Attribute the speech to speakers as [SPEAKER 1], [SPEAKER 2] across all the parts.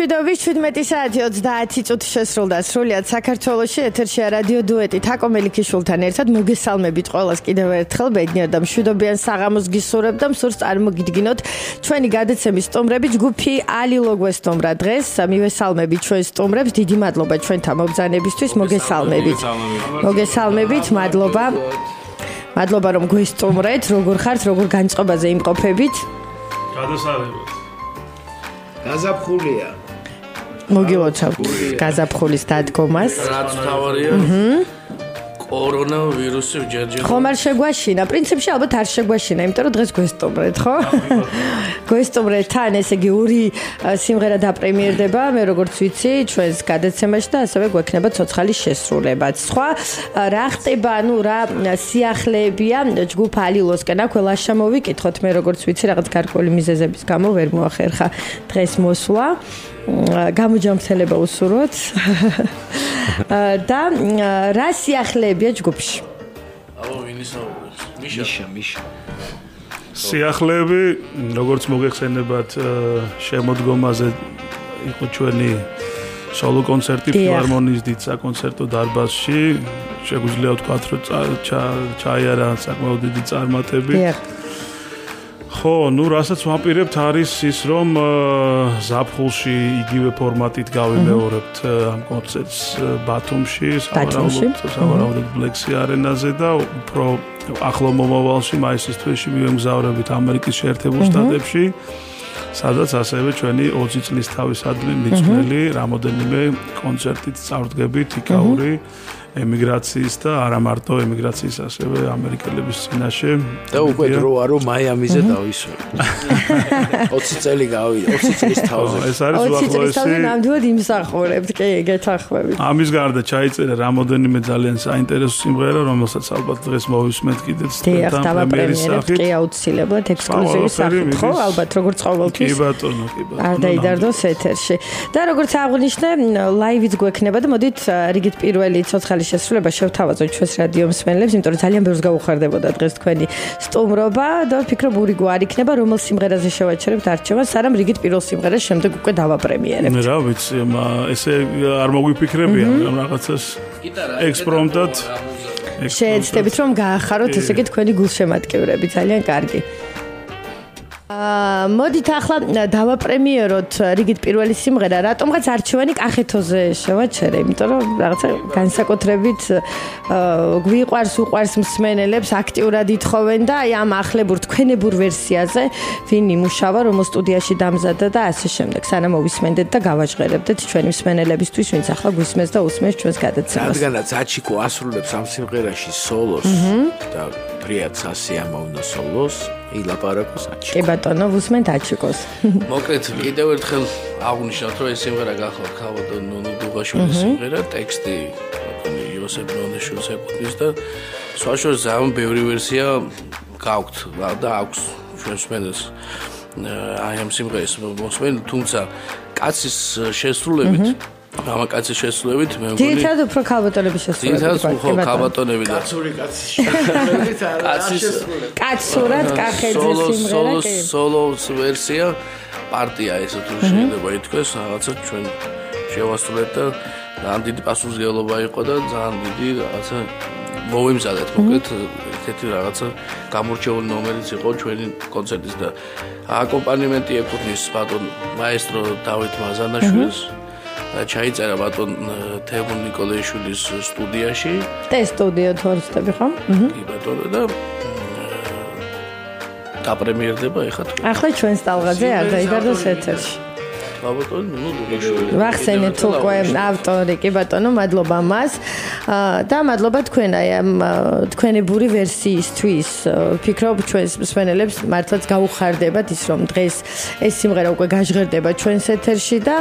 [SPEAKER 1] მშვიდობის 17 საათი 30 წუთი შესრულდა. სრულიად საქართველოსში ეთერშია რადიო დუეტი. თაკო მელიქიშვილთან ერთად მოგესალმებით ყველას კიდევ ერთხელ. ბედნიერ და მშვიდობიან საღამოს გისურვებ და მსურს წარმოგიდგინოთ ჩვენი გადაცემის სტუმრები. ჯგუფი ალი ლოგვეს სტუმრა დღეს. მივესალმებით ჩვენ სტუმრებს. დიდი მადლობა ჩვენთან მობზანებისთვის მოგესალმებით. მოგესალმებით. მადლობა. მადლობა რომ გვესტუმრეთ როგორ ხართ როგორ განწყობაზე იმყოფებით.
[SPEAKER 2] გადასარევად
[SPEAKER 3] გაზაფხულია.
[SPEAKER 1] მოგილოცავთ გაზაფხულის დადგომას.
[SPEAKER 2] რაც თავარია. აჰა. კორონა ვირუსი ჯერჯერ
[SPEAKER 1] ხომ არ შეგვაშინა? პრინციპში ალბათ არ შეგვაშინა იმიტომ რომ დღეს გვესტუმრეთ ხო? გვესტუმრეთ თან ესე იგი ორი სიმღერა დაპრემიერდება მე როგორც ვიცი ჩვენს გადაცემაში და ასევე გვექნება ცოცხალი შესრულებაც. სხვა რა ხდება ანუ რა სიახლეებია? ჯგუფ ალილოსკენ აქ ველაშა მოვიკითხოთ მე როგორც ვიცი რაღაც გარკვეული მიზეზების გამო ვერ მოახერხა დღეს მოსვლა. გამოჯამრთელება უსურვოთ და რა სიახლეებია ჯგუფში?
[SPEAKER 2] აუ ვინისაუბრებს? მიშა, მიშა.
[SPEAKER 4] სიახლეები, როგორც მოგეხსენებათ, შემოდგომაზე იყო ჩვენი სოლო კონცერტი ფილარმონიის დიდ საკონცერტო დარბაზში. შეგვიძლია ვთქვათ, რომ ჩაიარა საკმაოდ დიდი წარმატები. დიახ. ხო, ну, რასაც ვაპირებთ არის ის, რომ ზაფხულში იგივე ფორმატით გავიმეორებთ ამ კონცერტს ბათუმში, სავარაუდოდ Black-Sea Arena-ზე და უფრო ახლო მომავალში მაისის თვეში მივემგზავრებით ამერიკის შეერთებულ შტატებში. სადაც ასევე ჩვენი 20 წლის თავისადმი მიწველი რამოდენიმე კონცერტით წარდგებით იკაური ემიგრაციის და არა მარტო ემიგრაციის ასევე ამერიკელების წინაშე
[SPEAKER 3] და უკვე დროა რომ მაიამიზე დავისვე 20 წელი გავიდა 20 წლის თავზე.
[SPEAKER 4] ეს არის უახლოესი 20 წლის
[SPEAKER 1] თავზე ნამდვილად იმსახურებთ კი გეთახმებით
[SPEAKER 4] ამის გარდა ჩაიწერა რამოდენიმე ძალიან საინტერესო სიმღერა რომელსაც ალბათ დღეს მოვისმენთ კიდეც
[SPEAKER 1] და პრემიერის სახით. კი აუცილებლად ექსკლუზივის სახით ხო ალბათ როგორც ყოველთვის
[SPEAKER 4] კი ბატონო კი ბატონო
[SPEAKER 1] არ დაიდარდოს ეთერში. და როგორც აღნიშნე ლაივიც გვექნება და მოდით რიგით პირველი ცოცხალი შესრულება შევთავაზოთ ჩვენს რადიო მსმენელებს, იმიტომ რომ ძალიან ბევრს გაუხარდებოდა დღეს თქვენი სტუმრობა და ვფიქრობ ურიგო არ იქნება რომელ სიმღერაზე შევაჩერებთ არჩევანს, სანამ რიგით პირველ სიმღერას შემდეგ უკვე დავაპრემიერებთ.
[SPEAKER 4] რა ვიცი, ესე არ მოგვიფიქრებია რომ რაღაცას ექსპრომტად
[SPEAKER 1] შეეცდებით რომ გაახაროთ ესე იგი თქვენი გულშემატკივრები, ძალიან კარგი. აა მოდით ახლა დავაპრემიეროთ რიგით პირველი სიმღერა. რატომღაც არჩევანი კახეთოზე შევაჩერე? იმიტომ რომ რაღაცა განსაკუთრებით გვიყვარს უყვარს მსმენელებს აქტიურად ითხოვენ და აი ამ ახლებურ თქვენებურ ვერსიაზე ვინ იმუშავა რომ სტუდიაში დამზადდა და ასე შემდეგ. სანამ მოვისმენდეთ და გავაჟღერებდეთ ჩვენი მსმენელებისთვის ვინც ახლა გვისმენს და უსმენს ჩვენს გადაცემას.
[SPEAKER 3] რადგანაც აჩიკო ასრულებს ამ სიმღერაში სოლოს და პრიაც ასე ამოვნო სოლოს ილაპარაკოს აჩიკო.
[SPEAKER 1] კი ბატონო, ვუსმენთ აჩიკოს.
[SPEAKER 2] მოკლედ, კიდევ ერთხელ აღნიშნავთ, რომ ეს სიმღერა გახლავთ ხავადო ნონო დუღაშვილის სიმღერა, ტექსტი ბატონი იოსებ ნონიშვილს ეკუთვნის და სხვაშორ ზამ ბევრი ვერსია გაქვთ და აქვს ჩვენს მენელს. აი ამ სიმღერის მოსმენ, თუმცა კაცის შესრულებით გამაკაცის შესრულებით მე მგონი
[SPEAKER 1] ძირითადად უფრო ქალბატონების
[SPEAKER 2] შესრულებით ძირითადად უფრო ქალბატონები
[SPEAKER 3] და კაცური კაცის შესრულებით
[SPEAKER 1] კაცის კაცურად კახეძე სიმღერა
[SPEAKER 2] კი. სოლო ვერსია პარტია ესე თუ შეიძლება ითქვას რაღაცა ჩვენ შევასრულეთ და ძალიან დიდი პასუხისგებლობა იყო და ძალიან დიდი რაღაცა მოვიმზადეთ მოკლედ ესეთი რაღაცა გამორჩეული ნომერიც იყო ჩვენი კონცერტის და აკომპანიმენტი ეკუთვნის ბატონ მაესტრო დავით მაზანაშვილს ჩაიწერა ბატონ თემურ ნიკოლაიშვილის სტუდიაში.
[SPEAKER 1] და სტუდიო თორსტები ხო?
[SPEAKER 2] კი ბატონო და და პრემიერდება ეხლა.
[SPEAKER 1] ახლა ჩვენ სტალღაზე არ დაიდარდოს ეთერში.
[SPEAKER 2] ბატონო, ნუ გეშვილი.
[SPEAKER 1] ვახსენეთ უკვე ავტორი კი ბატონო, მადლობა მას. და მადლობა თქვენ აი ამ თქვენებური ვერსიისთვის. ვფიქრობ ჩვენს მსმენელებს მართლაც გაუხარდებათ ის რომ დღეს ეს სიმღერა უკვე გაჟღერდება ჩვენს ეთერში და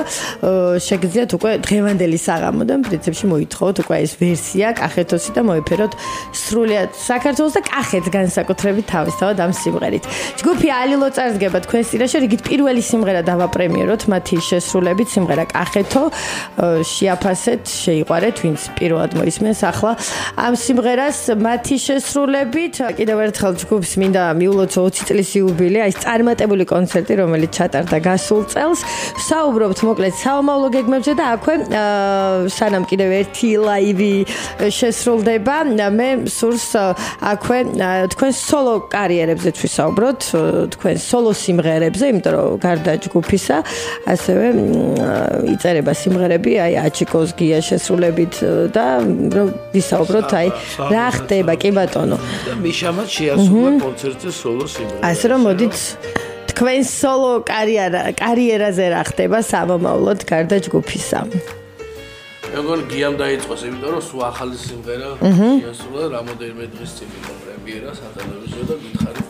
[SPEAKER 1] შეგიძლიათ უკვე დღევანდელი საღამოდან პრინციპში მოითხოვოთ უკვე ეს ვერსია კახეთოსი და მოეფეროთ სრულიად საქართველოს და კახეთს განსაკუთრებით თავისთავად ამ სიმღერით. ჯგუფი ალილო წარსგება თქვენს წინაშე რიგით პირველი სიმღერა დავაპრემიეროთ მათ მათი შესრულებით სიმღერა კახეთო შეაფასეთ, შეიყვარეთ, ვინც პირველად მოისმენს ახლა ამ სიმღერას მათი შესრულებით კიდევ ერთხელ ჯგუფს მინდა მიულოც 20 წლის იუბილე, აი წარმატებული კონცერტი, რომელიც ჩატარდა გასულ წელს. საუბრობთ მოკლედ საომავლო გეგმებზე და აქვე სანამ კიდევ ერთი ლაივი შესრულდება, მე სურს აქვე თქვენ სოლო კარიერებზე ვისაუბროთ, თქვენ სოლო სიმღერებზე, იმიტომ რომ გარდა ჯგუფისა, ასევე იწერება სიმღერები, აი აჩიკოს გია შესრულებით და ვისაუბროთ, აი რა ხდება, კი ბატონო.
[SPEAKER 3] და მიშამაც შეასრულა კონცერტზე სოლო სიმღერა.
[SPEAKER 1] ასე რომ მოდით თქვენ სოლო კარიერა კარიერაზე რა ხდება სამომავლოდ გარდა ჯგუფისა.
[SPEAKER 2] მეგონი გიამ დაიწყოს, იმიტომ რომ სულ ახალი სიმღერა შეასრულა რამოდენიმე დღის წინ იყო პრემიერა სატელევიზიო და გითხარით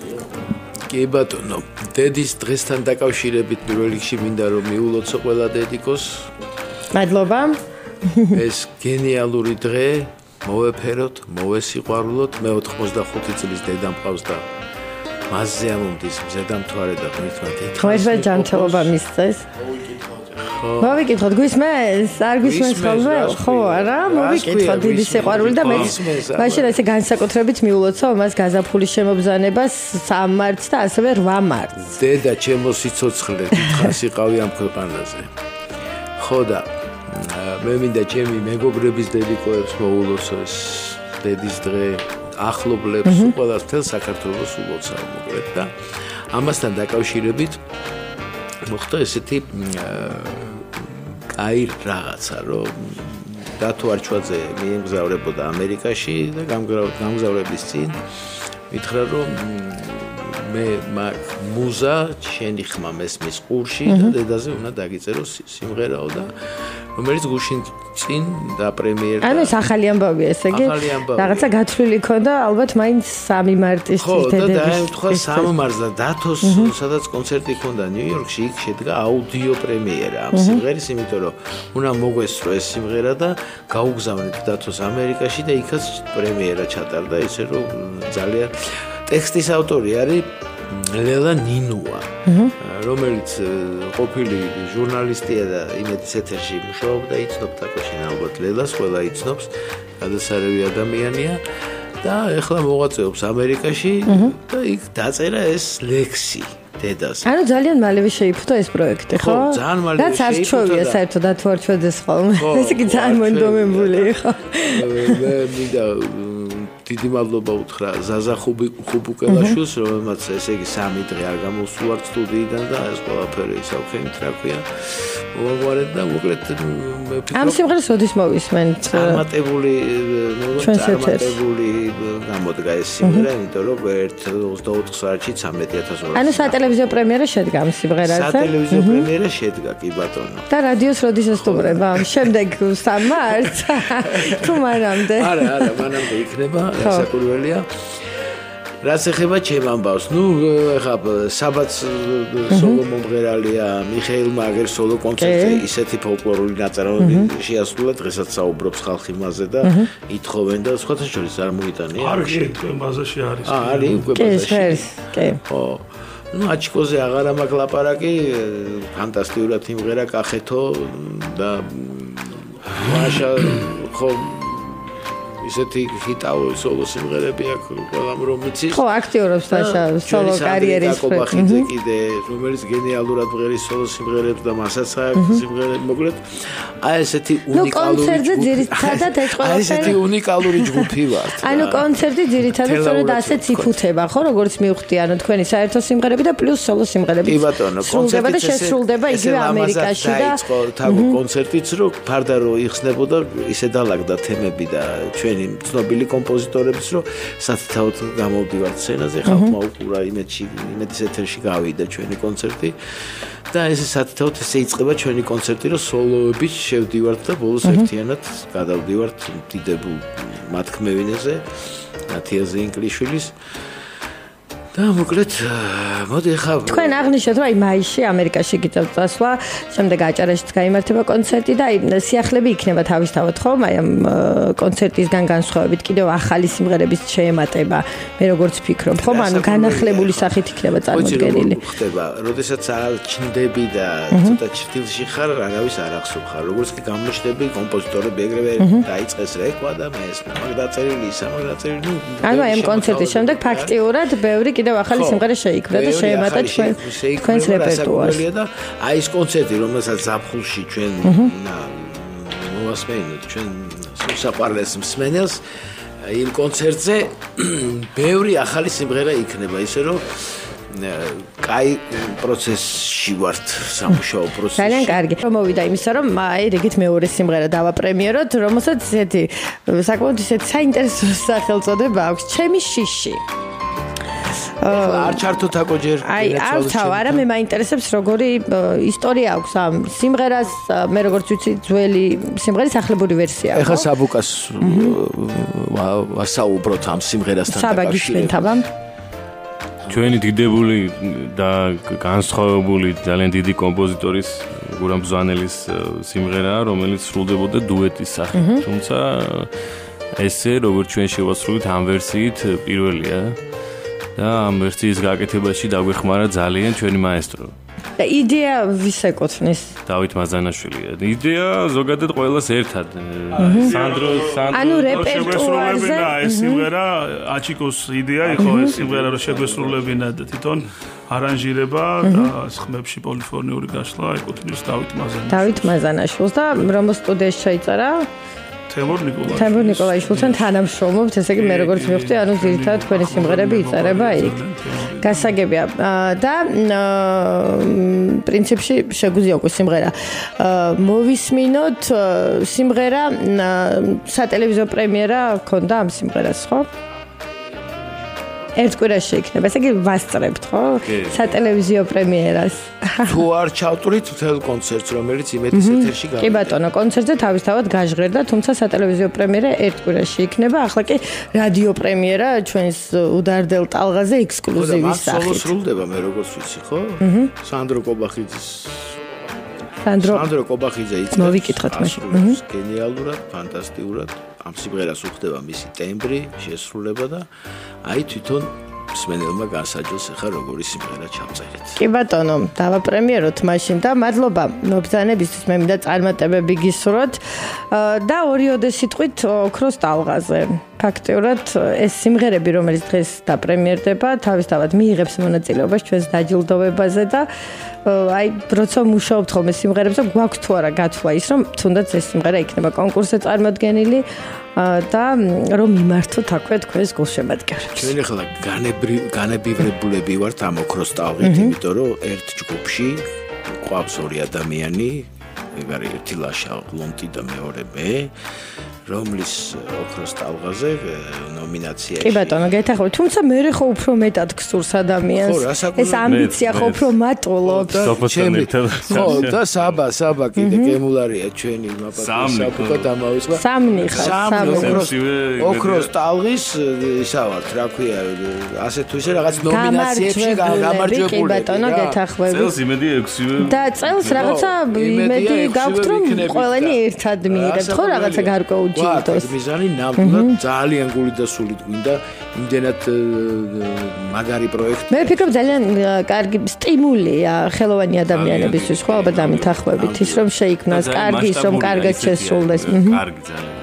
[SPEAKER 3] კი ბატონო, დედის დღესთან დაკავშირებით პირველ რიგში მინდა რომ მიულოცო ყველა დედიკოს.
[SPEAKER 1] მადლობა.
[SPEAKER 3] ეს გენიალური დღე მოვეფეროთ, მოვესიყვარულოთ. მე 85 წლის დედა მყავს და მასზე ამომდის ზედამთვარე და ღმერთმა ითხოვს.
[SPEAKER 1] ხმერზე ჯანმრთელობა მისცეს. მოვიკითხოთ, გვისმენს? არ გვისმენს ხოლმე? ხო, არა, მოვიკითხოთ დიდი სიყვარული და მე მაშინ ესე განსაკუთრებით მიულოცო მას გაზაფხულის შემოგზანებას 3 მარტს და ასევე 8 მარტს.
[SPEAKER 3] დედა, ჩემო სიცოცხლე, დიდხანს იყავი ამ ქვეყანაზე. ხო და მე მინდა ჩემი მეგობრების დედიკოებს მოულოცო ეს დედის დღე ახლობლებს ყველა თელ საქართველოს ულოცავ მოკლედ და ამასთან დაკავშირებით მოხდა ესეთი აი რაღაცა რომ დათო არჩვაძე მიემგზავრებოდა ამერიკაში და გამგზავრების წინ მითხრა რომ მე მაგ მუზა შენი ხმა მესმის ყურში და დედაზე უნდა დაგიწერო სიმღერაო და რომელიც გუშინ წინ და პრემიერა
[SPEAKER 1] ანუ ეს ახალი ამბავი ესე იგი რაღაცა გათვლილი ქონდა ალბათ მაინც 3 მარტის
[SPEAKER 3] თითედები ხო და თქვა 3 მარტს და დათოს სადაც კონცერტი ქონდა ნიუ-იორკში იქ შედგა აუდიო პრემიერა. ამ სიმღერის იმიტომ რომ უნდა მოგვესწრო ეს სიმღერა და გაუგზავნეთ დათოს ამერიკაში და იქაც პრემიერა ჩატარდა ისე რომ ძალიან ტექსტის ავტორი არის ლელა ნინუა რომელიც ყოფილი ჟურნალისტია და იმედის ეთერში მუშაობდა იცნობთ აკოშენ ალბათ ლელას ყველა იცნობს გადასარევი ადამიანია და ეხლა მოღვაწეობს ამერიკაში და იქ დაწერა ეს ლექსი დედას.
[SPEAKER 1] ანუ ძალიან მალევე შეიფუთო ეს პროექტი, ხო?
[SPEAKER 3] ხო, ძალიან მალევე
[SPEAKER 1] შეიფუთო. რაც არ ჩვევია საერთოდ ათვარჩვედეს ხოლმე. ეს კი ძალიან მონდომებული იყო.
[SPEAKER 3] მე მინდა დიდი მადლობა უთხრა ზაზა ხუბუკელაშვილს, რომელმაც ესე იგი სამი დღე არ გამოსულა სტუდიიდან და ეს ყველაფერი ისავხენით რა ქვია. მოგვარეთ და მოკლედ
[SPEAKER 1] მე ფიქრობ ამ სიმღერას ოდის მოვისმენთ?
[SPEAKER 3] წარმატებული წარმატებული გამოდგა ეს სიმღერა, იმიტომ რომ ერთ 24 საათში 13000
[SPEAKER 1] ანუ სატელევიზიო პრემიერა შედგა ამ სიმღერაზე?
[SPEAKER 3] სატელევიზიო პრემიერა შედგა, კი ბატონო.
[SPEAKER 1] და რადიოს როდის ესტუმრება? შემდეგ 3 მარტს? თუ მანამდე?
[SPEAKER 3] არა, არა, მანამდე იქნება საკურველია. რაც ეხება ჩემ ამბავს, ნუ ეხა საბაც სოლო მომღერალია მიხეილმა აგერ სოლო კონცერტზე ისეთი ფოლკლორული ნაწარმოები შეასრულა, დღესაც საუბრობს ხალხი მასზე და ითხოვენ და სხვათა შორის არ მოიტანია.
[SPEAKER 4] არ შეიძლება მასში არის.
[SPEAKER 3] აა, არის უკვე
[SPEAKER 1] მასში. კი.
[SPEAKER 3] ხო. ну აჩკოზე აღარ ამაკ ლაპარაკი ფანტასტიკურად იმღერა კახეთო და მაშა ხო ისეთი ჰიტაო სოლო სიმღერები აქვს ყველამ რომ იცის.
[SPEAKER 1] ხო, აქტიურობს თაშა სოლო კარიერის
[SPEAKER 3] პროექტი. კიდე რომელიც გენიალურად მღერის სოლო სიმღერებს და მასაც აქვს სიმღერები, მოკლედ აი ესეთი უნიკალური.
[SPEAKER 1] ნუ კონცერტზე ძირითადად ეს ყველაფერი.
[SPEAKER 3] აი ესეთი უნიკალური ჯგუფი ვართ.
[SPEAKER 1] ანუ კონცერტი ძირითადად სწორედ ასეც იფუთება, ხო, როგორც მივხვდი, ანუ თქვენი საერთო სიმღერები და პლუს სოლო სიმღერები.
[SPEAKER 3] კი ბატონო,
[SPEAKER 1] კონცერტი და შესრულდება იგივე ამერიკაში და
[SPEAKER 3] თავი კონცერტიც რო ფარდა რო იხსნებოდა, ისე დალაგდა თემები და ჩვენ ჩვენი ცნობილი კომპოზიტორების რო სათაოთ გამოვდივართ სცენაზე ხალხმა უკურა იმედში იმედის ეთერში გავიდა ჩვენი კონცერტი. და ეს სათაოთ ესე იწყება ჩვენი კონცერტი რო სოლოებით შევდივართ და ბოლოს ერთიანად გადავდივართ დიდებულ მათქმევინეზე ათიაზე ინკლიშვილის და მოკლედ მოდი ახლა
[SPEAKER 1] თქვენ აღნიშნეთ რომ აი მაისში ამერიკაში გიწევთ წასვლა, შემდეგ აჭარაშიც გამართება კონცერტი და აი სიახლები იქნება თავისთავად ხო? აი ამ კონცერტისგან განსხვავებით კიდევ ახალი სიმღერების შეემატება. მე როგორც ფიქრობ, ხო? ანუ განახლებული სახით იქნება წარმოდგენილი.
[SPEAKER 3] ხდება, როდესაც ჩნდები და ცოტა ჩრდილში ხარ, არავის არ ახსოვ ხარ. როგორც კი გამოჩნდები, კომპოზიტორები ეგრევე დაიწყეს რექვა და მე ეს მაგდაწერილი, სამაგდაწერილი.
[SPEAKER 1] ანუ აი ამ კონცერტის შემდეგ ფაქტიურად ბევრი კიდევ ახალი სიმღერა შეიქმნა და შეემატა ჩვენ ჩვენს რეპერტუარს.
[SPEAKER 3] და აი ეს კონცერტი, რომელსაც ზაფხულში ჩვენ მოვასმენთ, ჩვენ საყვარლეს მსმენელს იმ კონცერტზე ბევრი ახალი სიმღერა იქნება, ისე რომ კაი პროცესში ვართ სამუშაო პროცესში.
[SPEAKER 1] ძალიან კარგი. რომ მოვიდა იმისა, რომ აი რიგით მეორე სიმღერა დავაპრემიეროთ, რომელსაც ესეთი საკმაოდ ისეთი საინტერესო სახელწოდება აქვს, ჩემი შიში.
[SPEAKER 3] არ ჩართოთ აკო ჯერ
[SPEAKER 1] აი არ თავ არა მე მაინტერესებს როგორი ისტორია აქვს ამ სიმღერას მე როგორც ვიცი ძველი სიმღერის ახლებური ვერსია
[SPEAKER 3] ხო? ეხა საბუკას ვასაუბროთ ამ სიმღერასთან
[SPEAKER 1] დაკავშირებით.
[SPEAKER 5] ჩვენი დიდებული და განსხვავებული ძალიან დიდი კომპოზიტორის გურამ ბზანელის სიმღერაა რომელიც სრულდებოდა დუეტის სახით. თუმცა ესე როგორც ჩვენ შევასრულეთ ამ ვერსიით პირველია და ამ ვერსიის გაკეთებაში დაგვეხმარა ძალიან ჩვენი მაესტრო.
[SPEAKER 1] და იდეა ვის ეკუთვნის?
[SPEAKER 5] დავით მაზანაშვილია. იდეა ზოგადად ყოველას ერთად. სანდრო
[SPEAKER 1] სანდრო ანუ რეპერტუარზე
[SPEAKER 4] ეს სიმღერა აჩიკოს იდეა იყო ეს სიმღერა რომ შეგვესრულებინა და თვითონ არანჟირება და ხმებში პოლიფონიური გაშლა ეკუთვნის დავით მაზანაშვილს.
[SPEAKER 1] დავით მაზანაშვილს და რომ სტუდიაში ჩაიწერა
[SPEAKER 4] თემურ ნიკოლაიშვილს.
[SPEAKER 1] თემურ ნიკოლაიშვილთან თანამშრომლობთ, ესე იგი მე როგორც მივხვდი, ანუ ძირითადად თქვენი სიმღერები იწერება იქ. გასაგებია და პრინციპში შეგვიძლია უკვე სიმღერა მოვისმინოთ სიმღერა სატელევიზიო პრემიერა ქონდა ამ სიმღერას, ხო? ერთ კვირაში იქნება. ესე იგი ვასწრებთ, ხო? სატელევიზიო პრემიერას.
[SPEAKER 3] თუ არ ჩავტვრით მთელ კონცერტს, რომელიც იმეთის ეთერში
[SPEAKER 1] გაიგება. კი ბატონო, კონცერტზე თავისთავად გაჟღერდა, თუმცა სატელევიზიო პრემიერა ერთ კვირაში იქნება. ახლა კი რადიო პრემიერა ჩვენს უდარდელ ტალღაზე ექსკლუზივის სახით.
[SPEAKER 3] ხო, სრულდება მე როგორც ვიცი, ხო? სანდრო კობახიძის
[SPEAKER 1] სანდრო
[SPEAKER 3] სანდრო კობახიძე იწყებს.
[SPEAKER 1] მოვიკითხოთ მაშინ.
[SPEAKER 3] გენიალურად, ფანტასტიკურად. ამ სიმღერას უხდება მისი ტემბრი, შესრულება და აი თვითონ მსმენელმა გასაჯოს ახლა როგორი სიმღერა ჩამწერეთ.
[SPEAKER 1] კი ბატონო, დავაპრემიეროთ მაშინ და მადლობა მობძანებისთვის მე მინდა წარმატებები გისურვოთ და ორიოდე სიტყვით ოქროს ტალღაზე. ფაქტიურად ეს სიმღერები რომელიც დღეს დაპრემიერდება, თავისთავად მიიღებს მონაწილეობას ჩვენს დაჯილდოვებაზე და აი როცა მუშაობთ ხოლმე სიმღერებზე, გვაქვს თუ არა გათვლა ის რომ თუნდაც ეს სიმღერა იქნება კონკურსზე წარმოდგენილი და რომ მიმართოთ აქვე თქვენს გულშემატკივრებს.
[SPEAKER 3] ჩვენ ახლა განებივრებულები ვართ ამ ოქროს ტალღით, იმიტომ რომ ერთ ჯგუფში ყავს ორი ადამიანი, ეგ არის ერთი ლაშა ლონტი და მეორე მე. რომლის ოქროს ტალღაზე ნომინაციაში.
[SPEAKER 1] კი ბატონო, გეთახმებით, თუმცა მე ხო უფრო მეტად გსურს ადამიანს. ეს ამბიცია ხო უფრო მატყოლობს.
[SPEAKER 3] ჩემი ხო და საბა, საბა კიდე გემულარია ჩვენი მაპატისაბუკა დამავიწყა.
[SPEAKER 1] სამნი ხარ, სამნი.
[SPEAKER 3] ოქროს ტალღის ისა ვართ, რა ქვია, ასე თუ ისე რაღაც ნომინაციებში გამარჯვებული.
[SPEAKER 1] კი ბატონო, გეთახმებით.
[SPEAKER 5] წელს იმედი 6-ვე.
[SPEAKER 1] და წელს რაღაცა იმედი გაქვთ რომ ყველანი ერთად მიიღებთ ხო რაღაცა გარკვეულ
[SPEAKER 3] ჯილდოს. მიზანი ნამდვილად ძალიან გული და სულით გვინდა იმდენად მაგარი პროექტი.
[SPEAKER 1] მე ვფიქრობ ძალიან კარგი სტიმულია ხელოვანი ადამიანებისთვის, ხო, ალბათ ამითახვებით ის რომ შეიქმნას კარგი, ის რომ კარგად შესრულდეს.
[SPEAKER 5] კარგი ძალიან.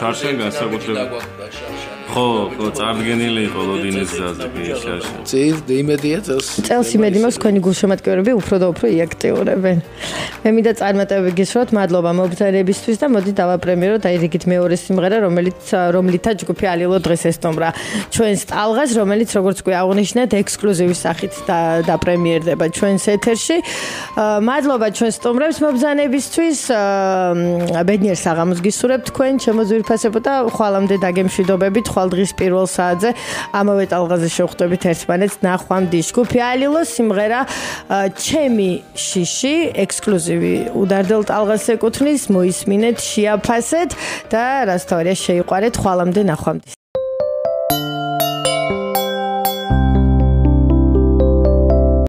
[SPEAKER 5] შარშენ განსაკუთრებით ხო, ხო, წარდგენილი იყო ლოდინის გზაზე კი შარშა.
[SPEAKER 3] წილ იმედია წელს.
[SPEAKER 1] წელს იმედი მაქვს თქვენი გულშემატკივრები უფრო და უფრო იაქტიურებენ. მე მინდა წარმატებები გისურვოთ, მადლობა მოგზაურებისთვის და მოდი დავაპრემიეროთ აი რიგით მეორე სიმღერა, რომელიც რომლითაც ჯგუფი ალილო დღეს ესტუმრა ჩვენს ტალღას, რომელიც როგორც კი აღნიშნეთ, ექსკლუზივის სახით დაპრემიერდება ჩვენს ეთერში. მადლობა ჩვენს სტუმრებს მოგზაურებისთვის. ბედნიერ საღამოს გისურვებთ თქვენ, ჩემო ძვირფასებო და ხვალამდე დაგემშვიდობებით. ხვალ დღის პირველ საათზე ამავე ტალღაზე შევხვდებით ერთმანეთს ნახვამდის ჯგუფი ალილო სიმღერა ჩემი შიში ექსკლუზივი. უდარდელ ტალღას ეკუთვნის მოისმინეთ შეაფასეთ და რასთავია შეიყვარეთ ხვალამდე ნახვამდის